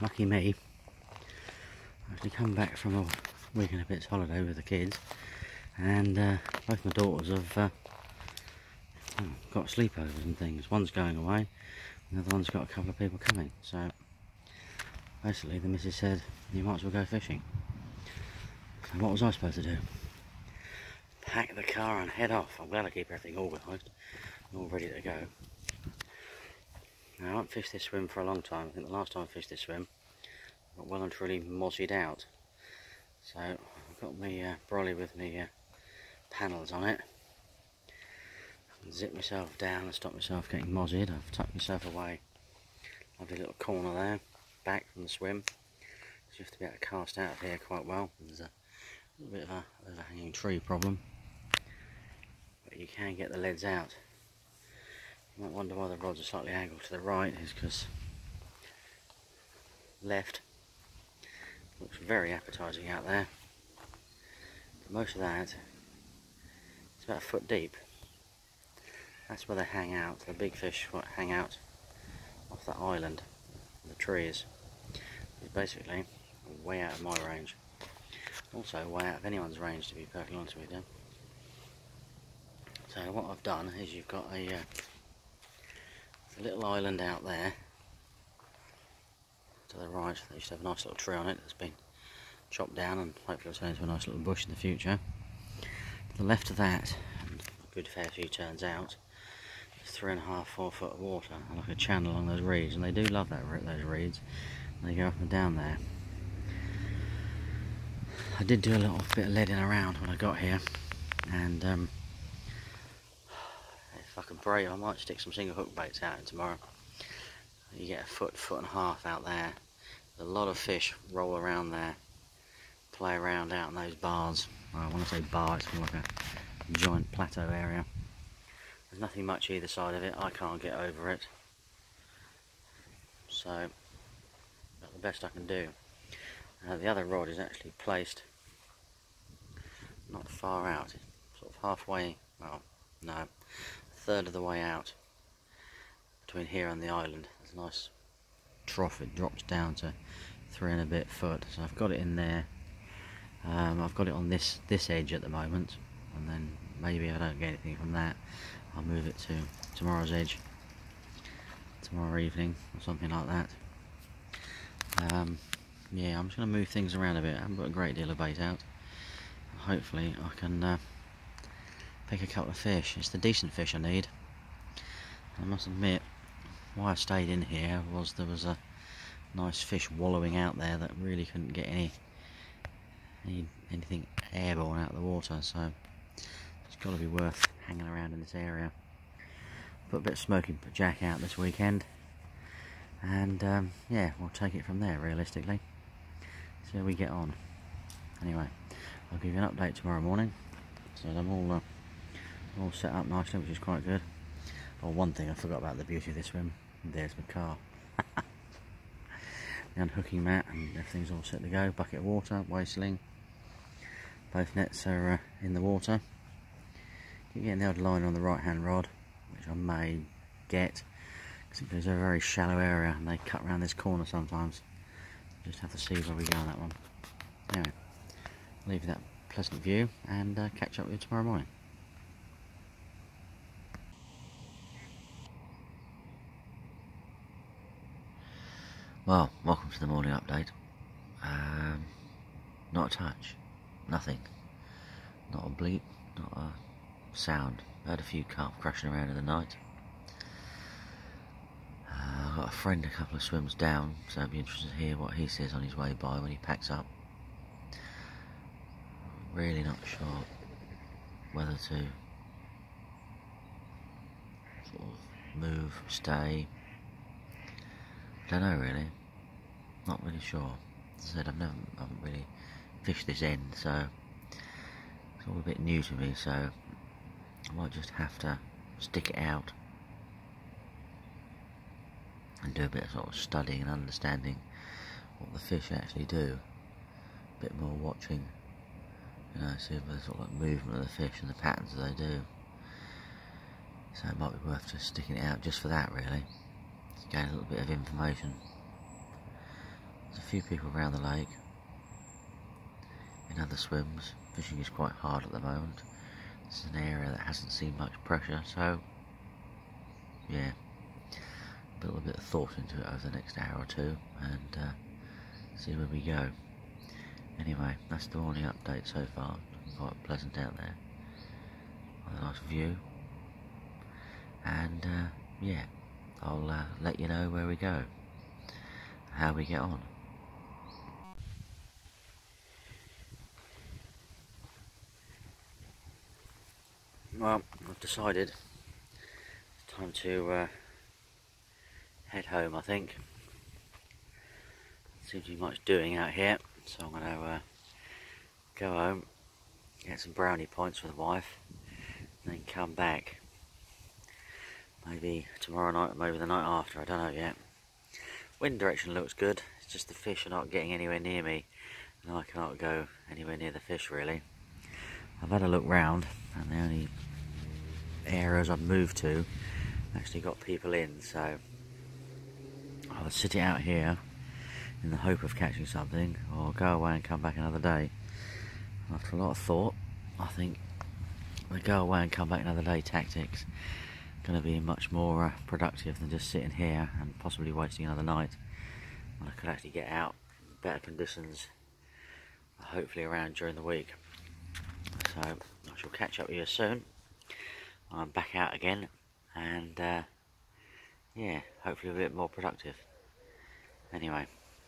lucky me, I've actually come back from a week and a bit's holiday with the kids, and uh, both my daughters have uh, got sleepovers and things. One's going away, and the other one's got a couple of people coming. So basically, the missus said, "You might as well go fishing." So what was I supposed to do? Pack the car and head off. I'm glad I keep everything organised, all ready to go. Now, I haven't fished this swim for a long time. I think the last time I fished this swim, I got well and truly mozzied out. So, I've got my uh, brolly with me uh, panels on it. Zip myself down and stop myself getting mozzied. I've tucked myself away. Lovely little corner there, back from the swim. You have to be able to cast out of here quite well. There's a little bit of a overhanging tree problem. But you can get the leads out. Might wonder why the rods are slightly angled to the right is because left looks very appetising out there. But most of that it's about a foot deep. That's where they hang out. The big fish hang out off that island, the trees. It's basically way out of my range. Also way out of anyone's range to be perfectly honest with you. So what I've done is you've got a uh, a little island out there to the right that used to have a nice little tree on it that's been chopped down and hopefully will turn into a nice little bush in the future. To the left of that, and a good fair few turns out, is three and a half, four foot of water, like a channel along those reeds, and they do love that those reeds. They go up and down there. I did do a little bit of leading around when I got here, and um, I can brave, I might stick some single hook baits out tomorrow. You get a foot, foot and a half out there. a lot of fish roll around there, play around out in those bars. Well, when I say bar, it's more like a giant plateau area. There's nothing much either side of it. I can't get over it. So, that's the best I can do. Uh, the other rod is actually placed not far out, sort of halfway, well, no, third of the way out between here and the island. There's a nice trough, it drops down to three and a bit foot. So I've got it in there. Um, I've got it on this, this edge at the moment and then maybe I don't get anything from that. I'll move it to tomorrow's edge tomorrow evening or something like that. Um, yeah, I'm just going to move things around a bit. I haven't got a great deal of bait out. Hopefully I can uh, pick a couple of fish. It's the decent fish I need. I must admit, why I stayed in here was there was a nice fish wallowing out there that really couldn't get any, any anything airborne out of the water, so it's got to be worth hanging around in this area. Put a bit of smoking jack out this weekend, and um, yeah, we'll take it from there realistically. See how we get on. Anyway, I'll give you an update tomorrow morning. So I'm all uh, all set up nicely, which is quite good. Oh, one thing I forgot about the beauty of this swim. There's my car. the unhooking mat and everything's all set to go. Bucket of water, weigh sling. Both nets are uh, in the water. Keep getting the odd line on the right hand rod, which I may get. Because it goes a very shallow area and they cut around this corner sometimes. Just have to see where we go on that one. Anyway, leave that pleasant view and uh, catch up with you tomorrow morning. Well, welcome to the morning update. Um, not a touch, nothing. Not a bleep, not a sound. Heard a few carp crashing around in the night. Uh, I've got a friend a couple of swims down, so I'd be interested to hear what he says on his way by when he packs up. Really not sure whether to sort of move, stay. Don't know really. Not really sure. As I said, I've never, I haven't really fished this end, so it's all a bit new to me. So I might just have to stick it out and do a bit of sort of studying and understanding what the fish actually do. A bit more watching, you know, see the sort of like movement of the fish and the patterns that they do. So it might be worth just sticking it out just for that, really. To gain a little bit of information A few people around the lake in other swims. Fishing is quite hard at the moment. Is an area that hasn't seen much pressure, so yeah, put a little bit of thought into it over the next hour or two and uh, see where we go. Anyway, that's the morning update so far. Quite pleasant out there. A nice view. And uh, yeah, I'll uh, let you know where we go, how we get on. Well, I've decided it's time to uh, head home, I think. Seems to be much doing out here, so I'm going to uh, go home, get some brownie points for the wife, and then come back. Maybe tomorrow night, maybe the night after, I don't know yet. Wind direction looks good, it's just the fish are not getting anywhere near me, and I cannot go anywhere near the fish really. I've had a look round, and the only areas I've moved to actually got people in, so I'll sit it out here in the hope of catching something, or go away and come back another day. After a lot of thought, I think the go away and come back another day tactics going to be much more uh, productive than just sitting here and possibly wasting another night. I could actually get out in better conditions, hopefully around during the week. So I shall catch up with you soon. I'm back out again and uh, yeah, hopefully a bit more productive. Anyway,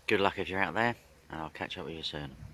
good luck if you're out there and I'll catch up with you soon.